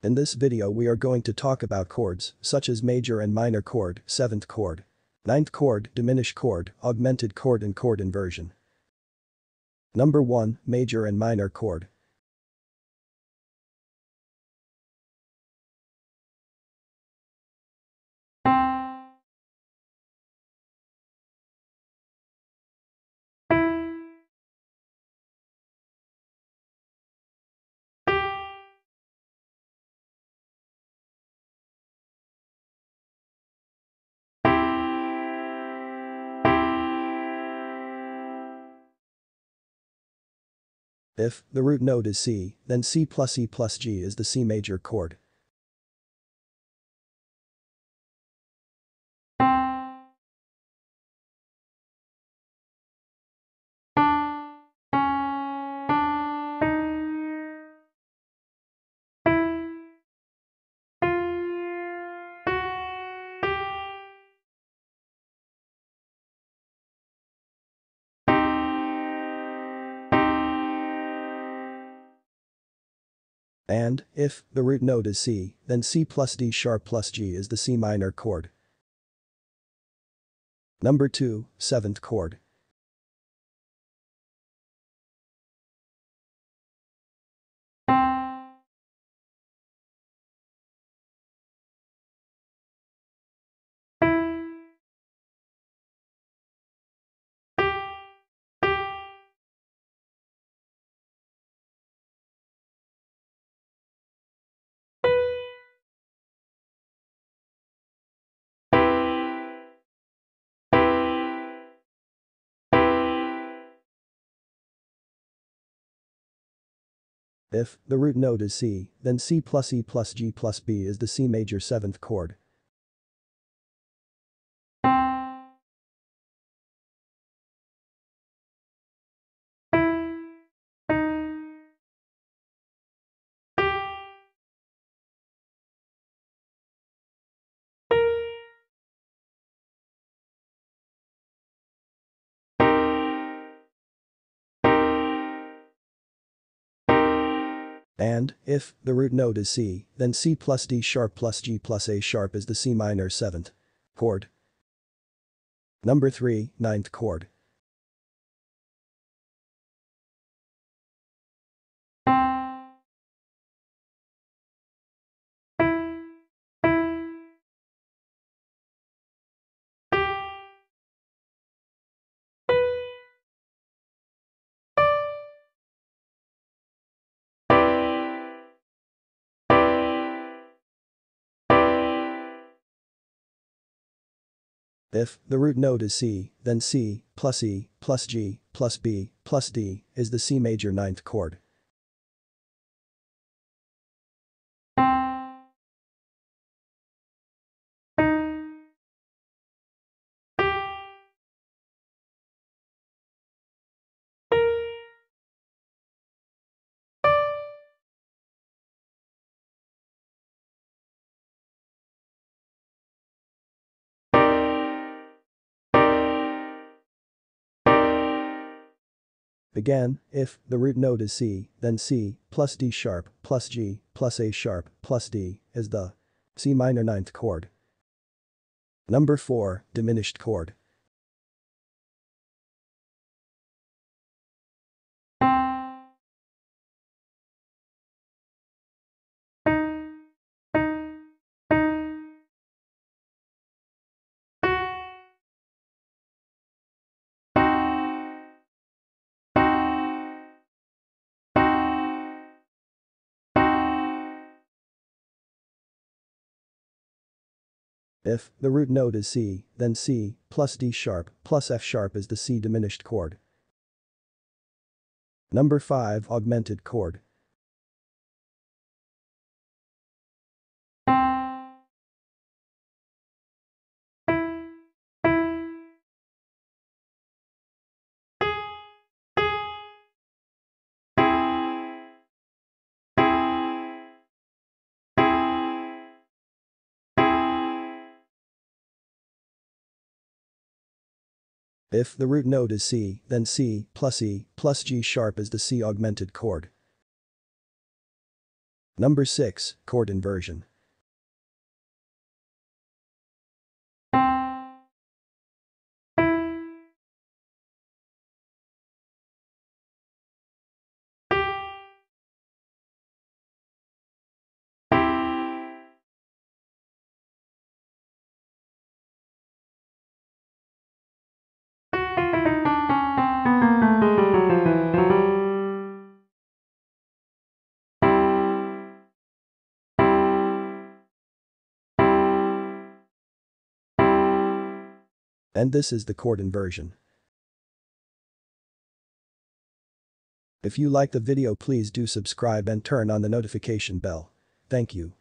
In this video we are going to talk about chords, such as major and minor chord, 7th chord, ninth chord, diminished chord, augmented chord and chord inversion. Number 1, major and minor chord. If the root note is C, then C plus E plus G is the C major chord. And, if the root note is C, then C plus D sharp plus G is the C minor chord. Number 2, 7th chord. If the root note is C, then C plus E plus G plus B is the C major 7th chord. And, if the root note is C, then C plus D sharp plus G plus A sharp is the C minor 7th chord. Number 3, ninth chord. If the root note is C, then C plus E plus G plus B plus D is the C major ninth chord. Again, if the root note is C, then C plus D sharp plus G plus A sharp plus D is the C minor ninth chord. Number 4, diminished chord. If the root note is C, then C plus D sharp plus F sharp is the C diminished chord. Number 5 augmented chord. If the root note is C, then C plus E plus G sharp is the C augmented chord. Number 6, chord inversion. And this is the chord inversion. If you like the video please do subscribe and turn on the notification bell. Thank you.